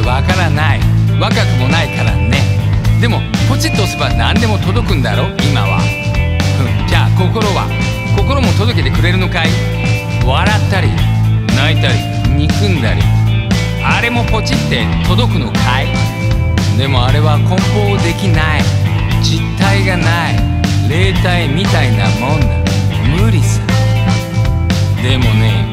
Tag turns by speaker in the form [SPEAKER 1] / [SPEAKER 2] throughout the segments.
[SPEAKER 1] てわからない。若くもないからね。でもポチッと押せば何でも届くんだろ？今は、うん、じゃあ心は？心も届けてくれるのかい？笑ったり泣いたり憎んだり。あれもポチって届くのかい？でもあれは梱包できない。実体がない。霊体みたいなもんだ。無理さ。でもね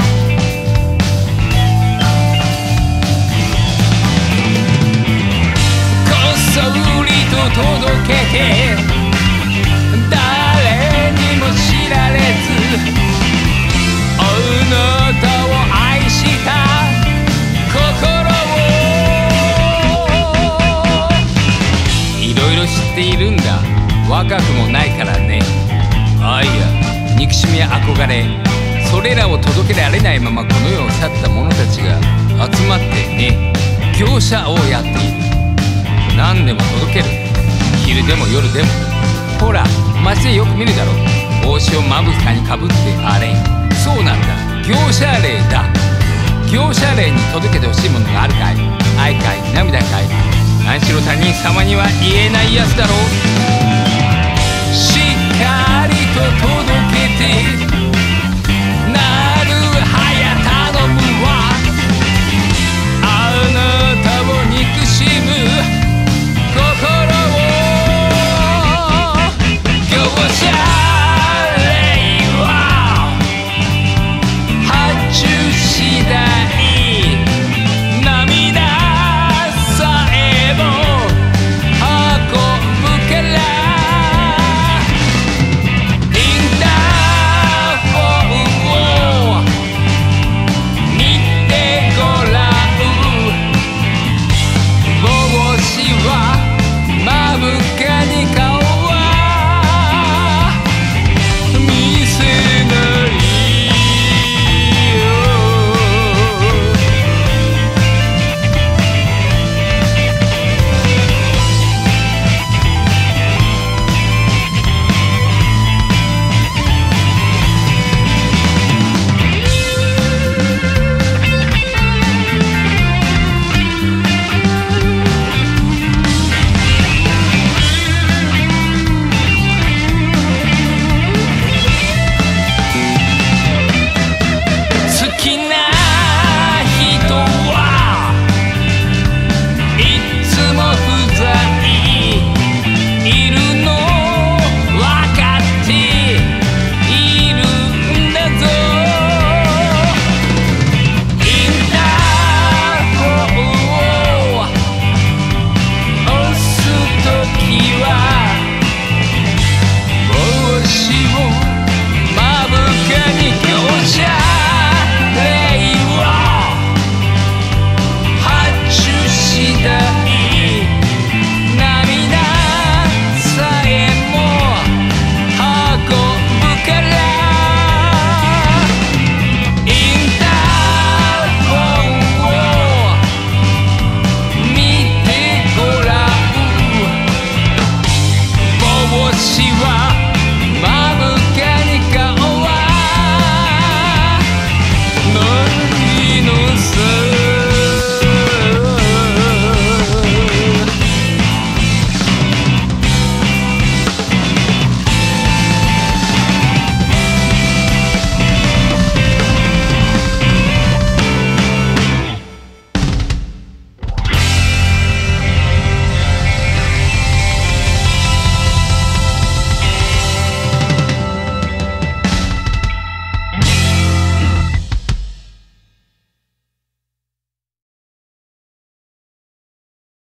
[SPEAKER 1] 若くもないからね。愛や憎しみや憧れそれらを届けられないままこの世を去った者たちが集まってね業者をやっている。何でも届ける。昼でも夜でも。ほら街でよく見るだろ帽子をまぶたにかぶってあれ。そうなんだ。業者霊だ。業者霊に届けてほしいものがあるかい。愛かい涙かい。何しろ他人様には言えないやつだろしっかりと届けて